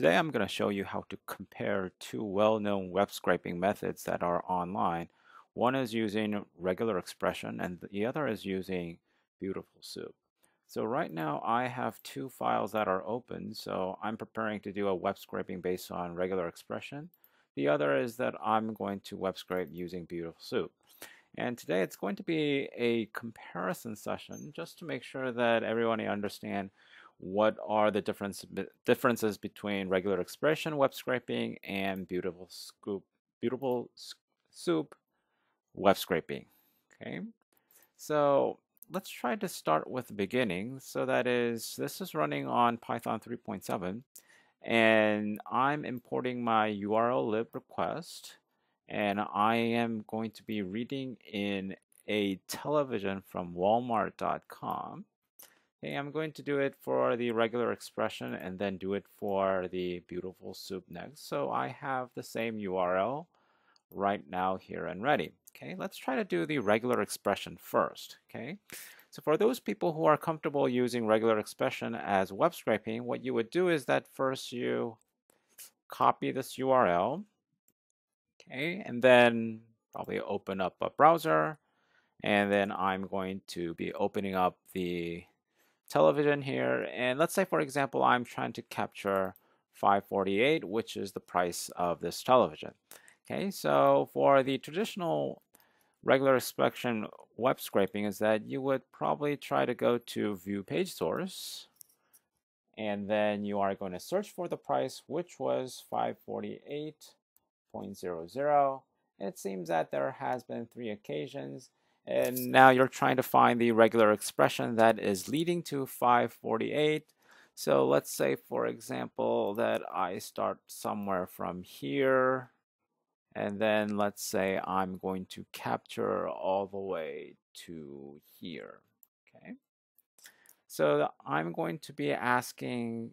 today I'm going to show you how to compare two well-known web scraping methods that are online. One is using regular expression and the other is using Beautiful Soup. So right now I have two files that are open so I'm preparing to do a web scraping based on regular expression. The other is that I'm going to web scrape using Beautiful Soup. And today it's going to be a comparison session just to make sure that everyone understand what are the difference, differences between regular expression web scraping and beautiful scoop beautiful soup web scraping okay? So let's try to start with the beginning. So that is this is running on python 3.7 and I'm importing my urllib request and I am going to be reading in a television from walmart.com Okay, I'm going to do it for the regular expression and then do it for the beautiful soup next. So I have the same URL right now here and ready. Okay, let's try to do the regular expression first. Okay, so for those people who are comfortable using regular expression as web scraping, what you would do is that first you copy this URL, okay, and then probably open up a browser, and then I'm going to be opening up the television here. And let's say, for example, I'm trying to capture 548, which is the price of this television. Okay, so for the traditional regular expression web scraping is that you would probably try to go to view page source and then you are going to search for the price which was 548.00 it seems that there has been three occasions and now you're trying to find the regular expression that is leading to 548. So let's say, for example, that I start somewhere from here. And then let's say I'm going to capture all the way to here. Okay. So I'm going to be asking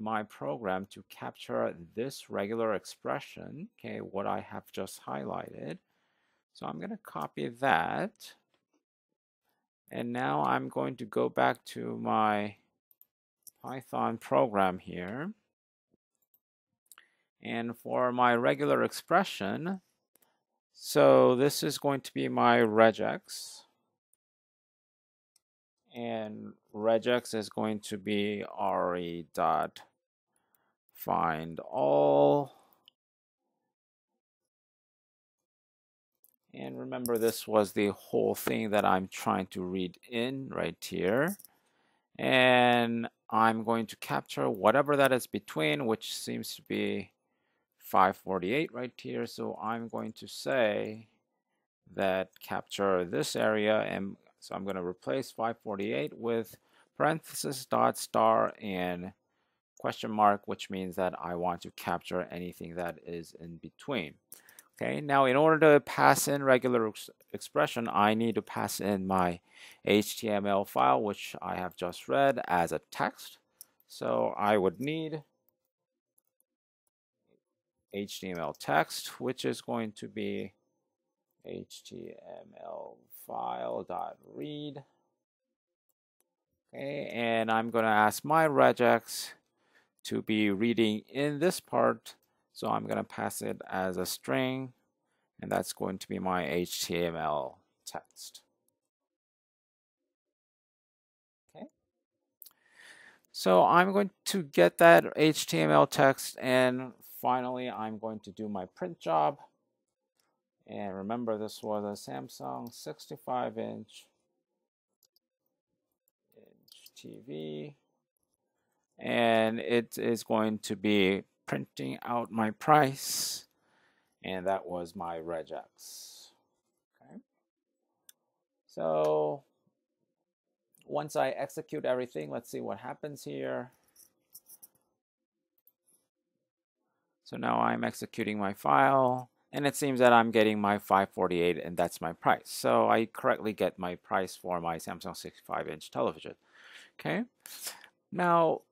my program to capture this regular expression, okay, what I have just highlighted. So I'm going to copy that. And now I'm going to go back to my Python program here. And for my regular expression, so this is going to be my regex. And regex is going to be re dot find all And remember, this was the whole thing that I'm trying to read in right here. And I'm going to capture whatever that is between, which seems to be 548 right here. So I'm going to say that capture this area. And so I'm going to replace 548 with parenthesis dot star and question mark, which means that I want to capture anything that is in between. Okay, now in order to pass in regular ex expression, I need to pass in my HTML file, which I have just read as a text. So I would need HTML text, which is going to be HTML file dot read. Okay, and I'm going to ask my regex to be reading in this part so I'm going to pass it as a string, and that's going to be my HTML text. Okay. So I'm going to get that HTML text, and finally I'm going to do my print job. And remember, this was a Samsung 65 inch inch TV, and it is going to be printing out my price and that was my regex. Okay. So once I execute everything, let's see what happens here. So now I'm executing my file and it seems that I'm getting my 548 and that's my price. So I correctly get my price for my Samsung 65 inch television. Okay. Now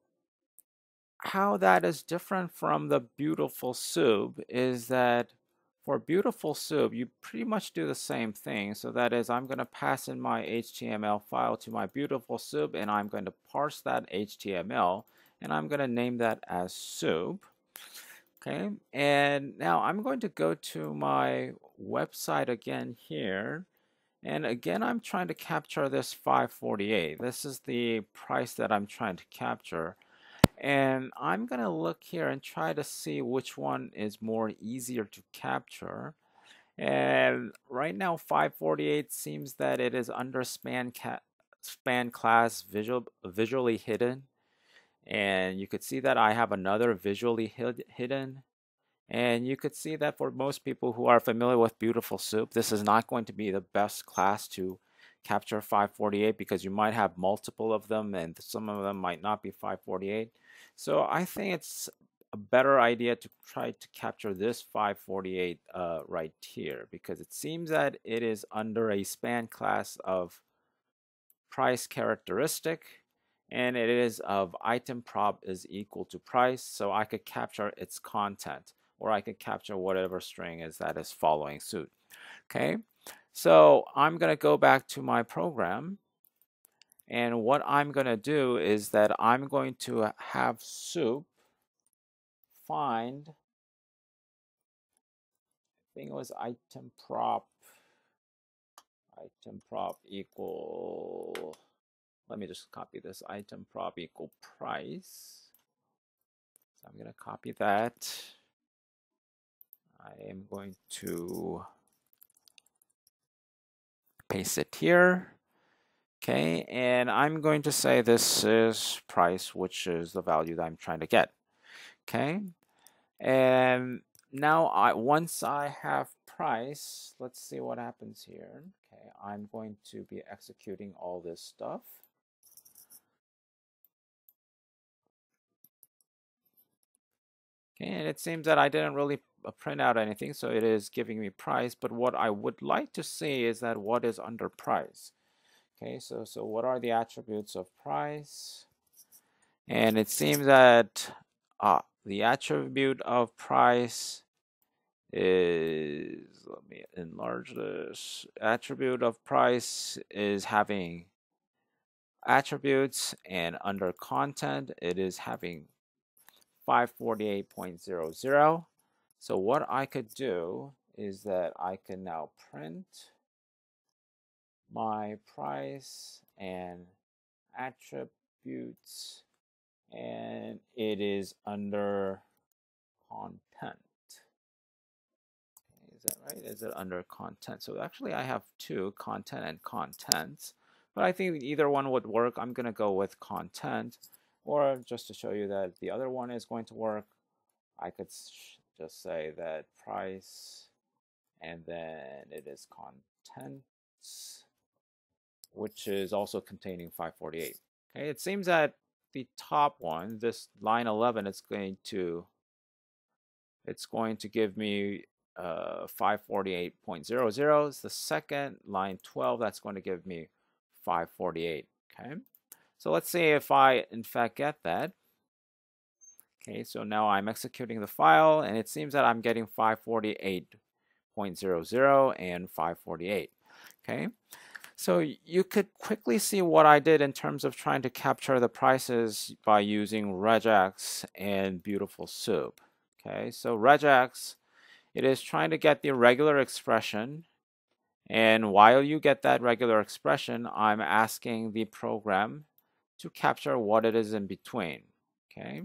how that is different from the beautiful soup is that for beautiful soup, you pretty much do the same thing. So that is, I'm going to pass in my HTML file to my beautiful soup, and I'm going to parse that HTML. and I'm going to name that as soup. Okay, and now I'm going to go to my website again here. And again, I'm trying to capture this 548. This is the price that I'm trying to capture. And I'm going to look here and try to see which one is more easier to capture. And right now, 548 seems that it is under span, span class visual, visually hidden. And you could see that I have another visually hid hidden. And you could see that for most people who are familiar with Beautiful Soup, this is not going to be the best class to capture 548 because you might have multiple of them and some of them might not be 548. So I think it's a better idea to try to capture this 548 uh, right here because it seems that it is under a span class of price characteristic and it is of item prop is equal to price so I could capture its content or I could capture whatever string is that is following suit. Okay? So I'm gonna go back to my program and what I'm gonna do is that I'm going to have soup find I think it was item prop item prop equal let me just copy this item prop equal price. So I'm going to copy that. I am going to paste it here. Okay, and I'm going to say this is price, which is the value that I'm trying to get. Okay, and now I once I have price, let's see what happens here. Okay, I'm going to be executing all this stuff. Okay, and it seems that I didn't really uh, print out anything, so it is giving me price. But what I would like to see is that what is under price. Okay, so, so what are the attributes of price? And it seems that ah, the attribute of price is, let me enlarge this, attribute of price is having attributes and under content it is having 548.00. So what I could do is that I can now print my price and attributes and it is under content. is that right? Is it under content? So actually I have two, content and contents, but I think either one would work. I'm going to go with content. Or just to show you that the other one is going to work, I could just say that price and then it is contents, which is also containing 548. Okay, it seems that the top one, this line 11, it's going to it's going to give me uh, 548.00. The second line 12, that's going to give me 548. Okay. So let's see if I in fact get that. Okay, so now I'm executing the file and it seems that I'm getting 548.00 and 548. Okay, so you could quickly see what I did in terms of trying to capture the prices by using regex and Beautiful Soup. Okay, so regex, it is trying to get the regular expression and while you get that regular expression, I'm asking the program to capture what it is in between. Okay.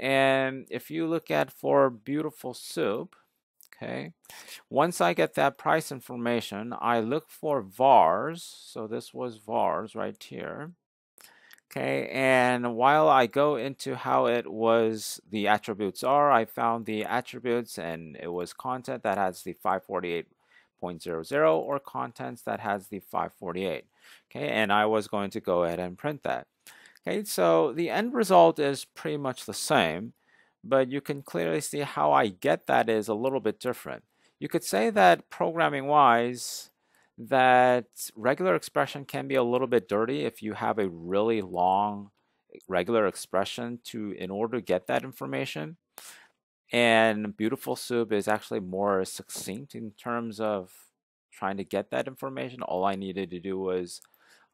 And if you look at for beautiful soup, okay, once I get that price information, I look for vars. So this was vars right here. Okay, and while I go into how it was the attributes are, I found the attributes and it was content that has the 548.00 or contents that has the 548. Okay, and I was going to go ahead and print that. Okay, so the end result is pretty much the same, but you can clearly see how I get that is a little bit different. You could say that programming wise, that regular expression can be a little bit dirty if you have a really long regular expression to in order to get that information. And Beautiful Soup is actually more succinct in terms of trying to get that information. All I needed to do was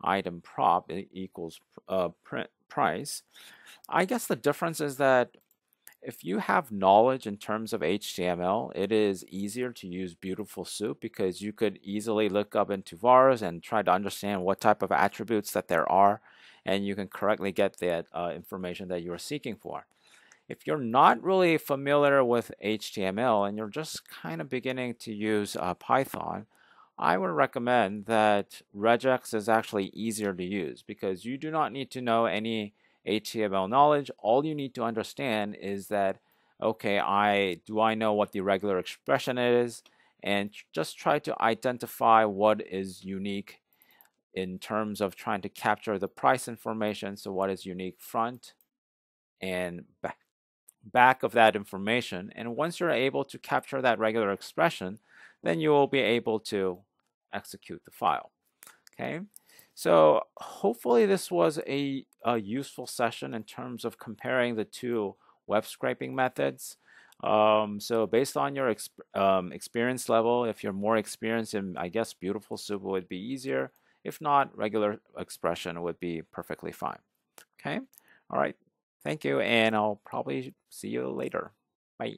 item prop equals uh, price. I guess the difference is that if you have knowledge in terms of HTML, it is easier to use Beautiful Soup because you could easily look up into vars and try to understand what type of attributes that there are, and you can correctly get that uh, information that you are seeking for. If you're not really familiar with HTML and you're just kind of beginning to use uh, Python, I would recommend that regex is actually easier to use because you do not need to know any HTML knowledge. All you need to understand is that, okay, I do I know what the regular expression is and just try to identify what is unique in terms of trying to capture the price information. So what is unique front and back back of that information. And once you're able to capture that regular expression, then you will be able to execute the file. Okay, so hopefully this was a, a useful session in terms of comparing the two web scraping methods. Um, so based on your exp um, experience level, if you're more experienced in, I guess, Beautiful Soup would be easier. If not, regular expression would be perfectly fine. Okay, all right. Thank you, and I'll probably see you later. Bye.